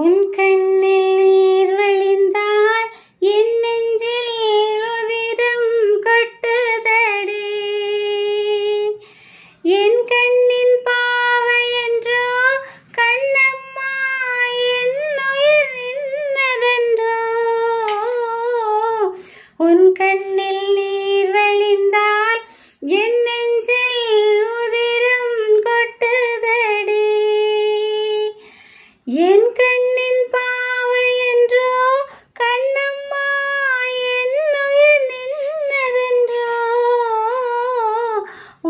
உன் கண்ணில் நீர் வழிந்தால் என் நெஞ்சில் உதிரம் கொட்டுதடி. என் கண்ணின் பாவை என்றோ கண்ணம்மா என் உயிர் நின்னதென்றோ. உன் கண்ணில் நீர் வழிந்தால் என் நெஞ்சில் உதிரம் கொட்டுதடி. என்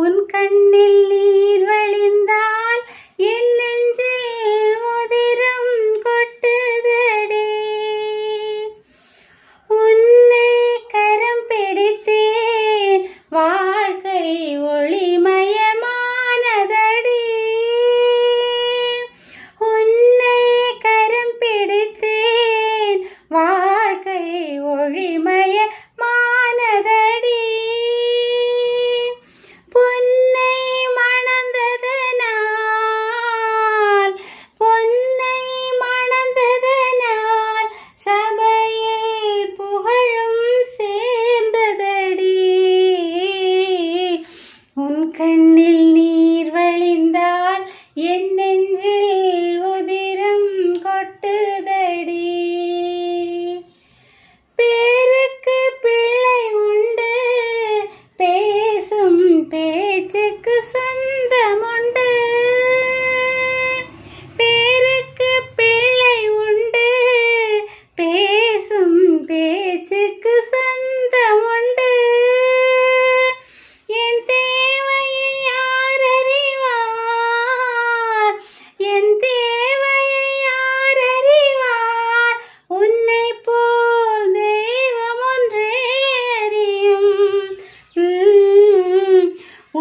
உன் கண்ணில் நீர் வழிந்தால் என் நெஞ்சில் உதிரம் கொட்டுதடே. உன்னை கரம் பிடித்தேன் வாழ்க்கை ஒளிமயமானதடி. உன்னை கரம் பிடித்தேன் khen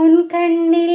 ఉన్కండి